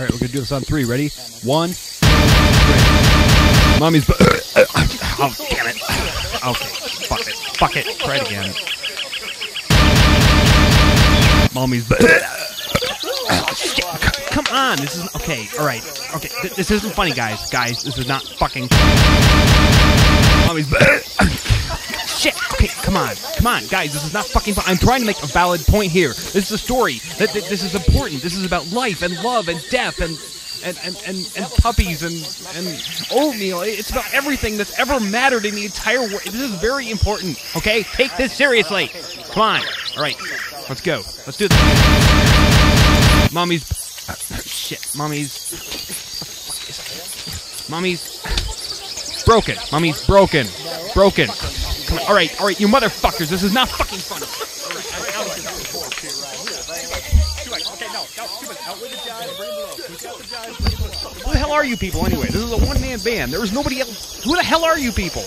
All right, we're gonna do this on three. Ready? One, three. Mommy's. oh, damn it. Okay, fuck it. Fuck it. Try it again. Mommy's. Oh. Come on. This is okay. All right. Okay. Th- this isn't funny, guys. Guys, this is not fucking. Mommy's. Shit. Okay, come on. Come on, guys. This is not fucking fun. I'm trying to make a valid point here. This is a story. That, this is important. This is about life and love and death and and and, and, and puppies and and oatmeal. It's about everything that's ever mattered in the entire world. This is very important. Okay, take this seriously. Come on. All right, let's go. Let's do this. Mommy's. shit. Mommy's. Mommy's. Broken. Mommy's broken. Broken. All right, all right, you motherfuckers. This is not fucking funny. All right, all right, all right, Okay, no, no, Who the hell are you people anyway? This is a one-man band. There is nobody else. Who the hell are you people?